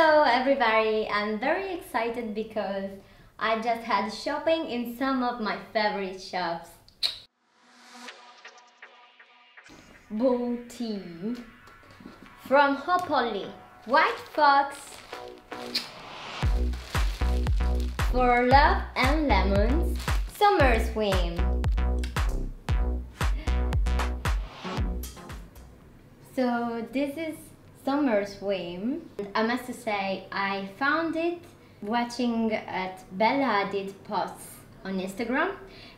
Hello everybody! I'm very excited because I just had shopping in some of my favorite shops. Booty from Hopoli, White Fox for Love and Lemons, Sommer Swim. So this is Sommer Swim. I must say I found it watching at Bella did posts on Instagram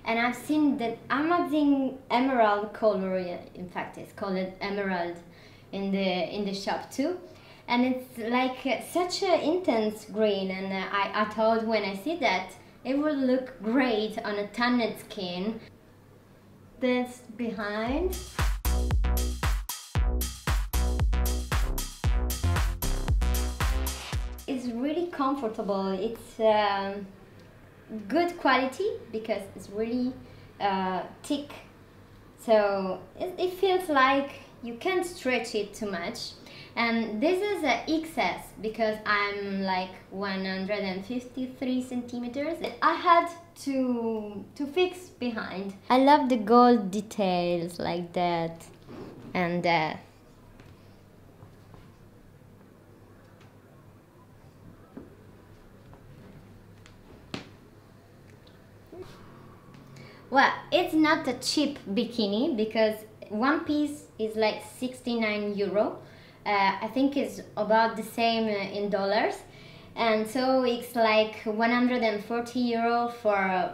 and I've seen that amazing emerald color in fact it's called emerald in the in the shop too and it's like uh, such an intense green and uh, I, I thought when I see that it would look great on a tanned skin. That's behind really comfortable. It's um, good quality because it's really uh, thick. So it, it feels like you can't stretch it too much. And this is a XS because I'm like 153 centimeters. I had to to fix behind. I love the gold details like that and uh, Well, it's not a cheap bikini because one piece is like 69 euro. Uh, I think it's about the same uh, in dollars. And so it's like 140 euro for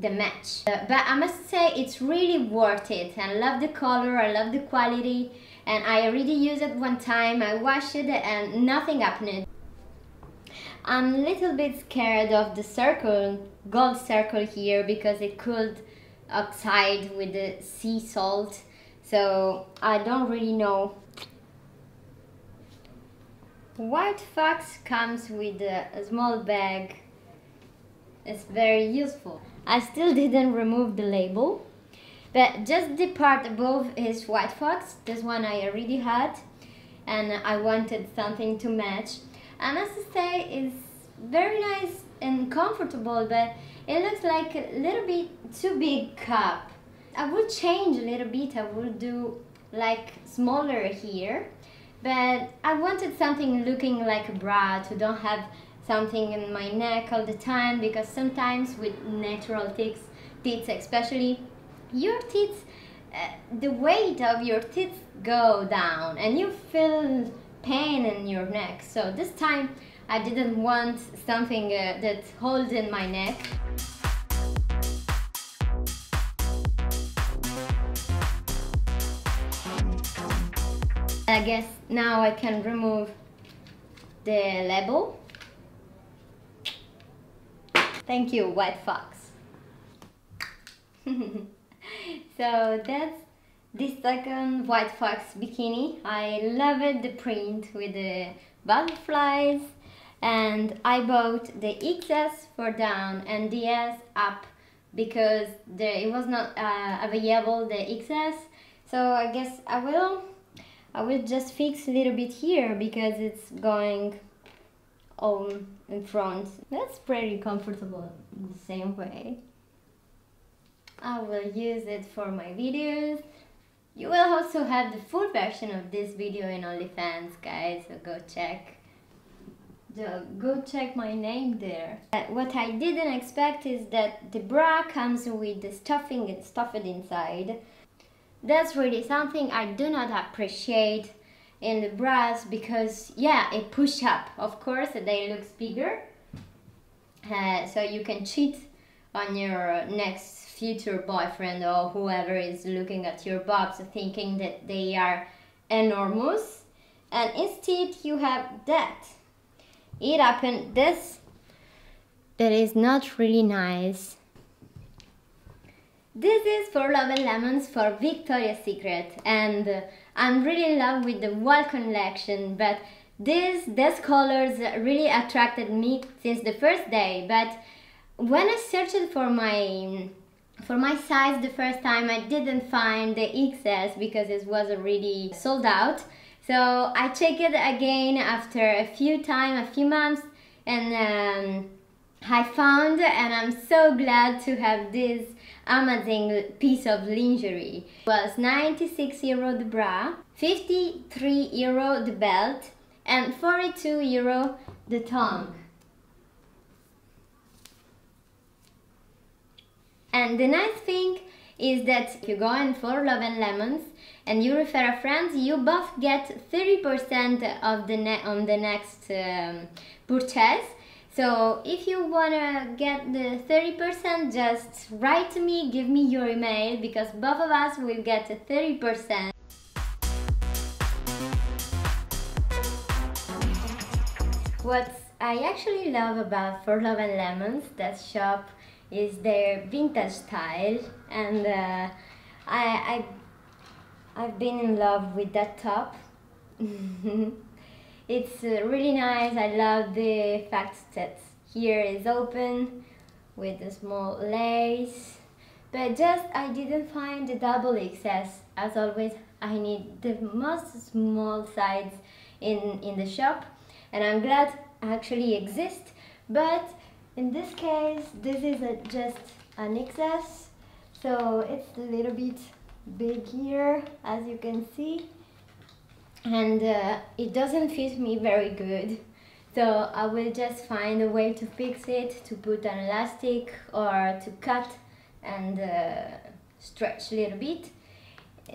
the match. Uh, but I must say it's really worth it. I love the color, I love the quality. And I already used it one time, I washed it and nothing happened. I'm a little bit scared of the circle, gold circle here because it could oxide with the sea salt. So I don't really know. White Fox comes with a, a small bag. It's very useful. I still didn't remove the label. But just the part above is White Fox. This one I already had. And I wanted something to match. I must say it's very nice and comfortable, but it looks like a little bit too big cup. I would change a little bit, I would do like smaller here, but I wanted something looking like a bra to don't have something in my neck all the time because sometimes with natural teeth, teeth especially, your teeth, uh, the weight of your teeth go down and you feel pain in your neck. So this time I didn't want something uh, that holds in my neck. I guess now I can remove the label. Thank you, White Fox. so that's the second White Fox bikini. I love it, the print with the butterflies and I bought the XS for down and DS up because there, it was not uh, available the XS. So I guess I will I will just fix a little bit here because it's going on in front. That's pretty comfortable in the same way. I will use it for my videos. You will also have the full version of this video in OnlyFans guys so go check go check my name there. Uh, what I didn't expect is that the bra comes with the stuffing and stuffed inside. That's really something I do not appreciate in the bras because yeah, it push up. Of course, they looks bigger. Uh, so you can cheat on your next future boyfriend or whoever is looking at your boobs thinking that they are enormous and instead you have that it happened this. That is not really nice. This is for Love and Lemons for Victoria's Secret. And I'm really in love with the wall collection but this these colors really attracted me since the first day. But when I searched for my for my size the first time I didn't find the XS because it was already sold out So I check it again after a few time, a few months, and um, I found and I'm so glad to have this amazing piece of lingerie. It was 96 euro the bra, 53 euro the belt, and 42 euro the tongue. And the nice thing is that if you go in for Love and Lemons and you refer a friend, you both get 30% of the net on the next um, purchase. So if you wanna get the 30%, just write to me, give me your email because both of us will get 30%. What I actually love about For Love and Lemons, that shop is their vintage style and uh, I, I I've been in love with that top. It's uh, really nice. I love the fact that here is open with a small lace. But just I didn't find the double XS as always I need the most small size in in the shop. And I'm glad actually exist. But in this case, this is a, just an XS, so it's a little bit big here, as you can see, and uh, it doesn't fit me very good. So I will just find a way to fix it, to put an elastic or to cut and uh, stretch a little bit.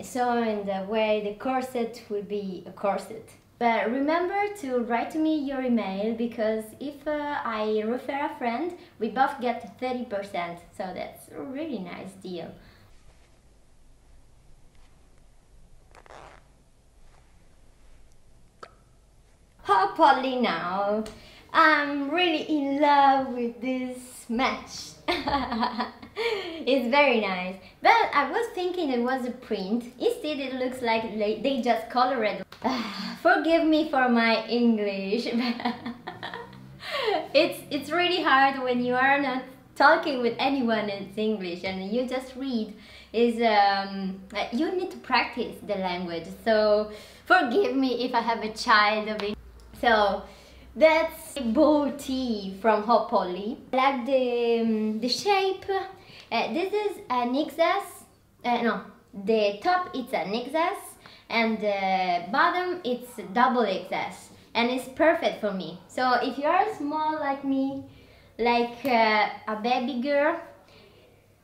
So in the way the corset will be a corset. But remember to write to me your email because if uh, I refer a friend, we both get 30%. So that's a really nice deal. Oh, now. I'm really in love with this match. it's very nice. But I was thinking it was a print. Instead it looks like they just colored. Forgive me for my English. it's, it's really hard when you are not talking with anyone in English and you just read is um, you need to practice the language so forgive me if I have a child of it. So that's bow tee from Hot Polly. I like the, um, the shape. Uh, this is a XS. Uh, no, the top it's a XS and the bottom it's double XS and it's perfect for me. So if you are small like me, like uh, a baby girl,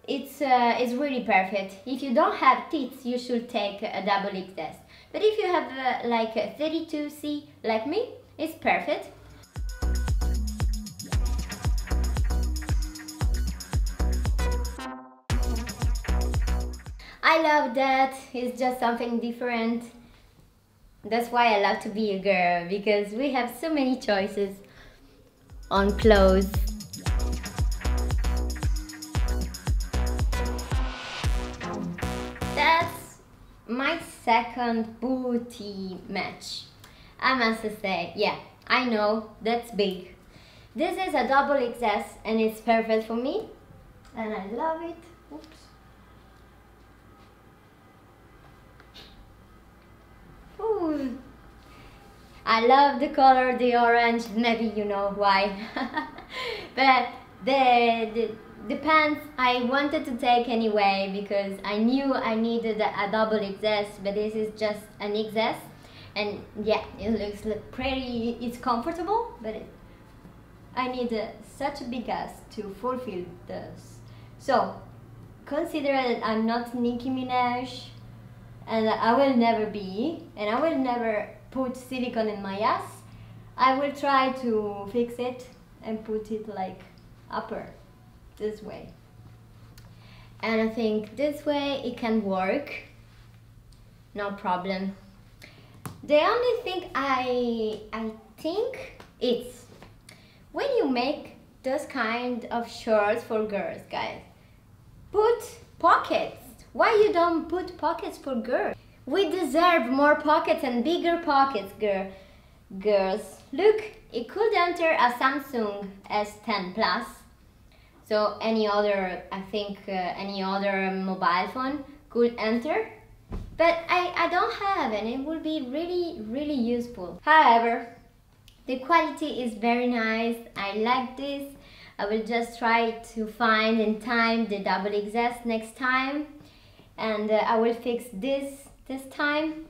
it's, uh, it's really perfect. If you don't have tits, you should take a double XS. But if you have uh, like a 32C like me, it's perfect. I love that. It's just something different. That's why I love to be a girl because we have so many choices on clothes. That's my second booty match. I must say, yeah, I know that's big. This is a double XS and it's perfect for me and I love it. Oops. Ooh. I love the color, the orange, maybe you know why. but the, the, the pants I wanted to take anyway because I knew I needed a, a double XS, but this is just an XS. And yeah, it looks pretty, it's comfortable, but it, I need such a big ass to fulfill this. So, consider that I'm not Nicki Minaj, and I will never be, and I will never put silicone in my ass. I will try to fix it and put it like upper, this way. And I think this way it can work, no problem. The only thing I, I think is when you make those kind of shirts for girls, guys, put pockets why you don't put pockets for girls? We deserve more pockets and bigger pockets, girl. girls. Look, it could enter a Samsung S10 Plus. So any other, I think uh, any other mobile phone could enter. But I, I don't have and it will be really really useful. However the quality is very nice. I like this. I will just try to find in time the double XS next time. And uh, I will fix this this time.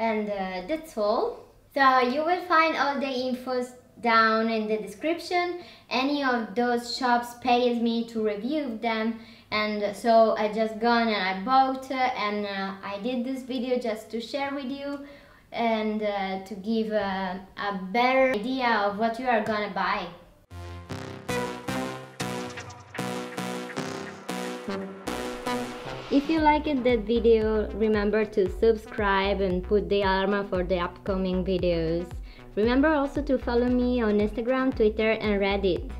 And uh, that's all. So you will find all the infos down in the description. Any of those shops pays me to review them and so I just gone and I bought uh, and uh, I did this video just to share with you and uh, to give a, a better idea of what you are gonna buy. If you liked that video, remember to subscribe and put the alarm for the upcoming videos. Remember also to follow me on Instagram, Twitter and Reddit.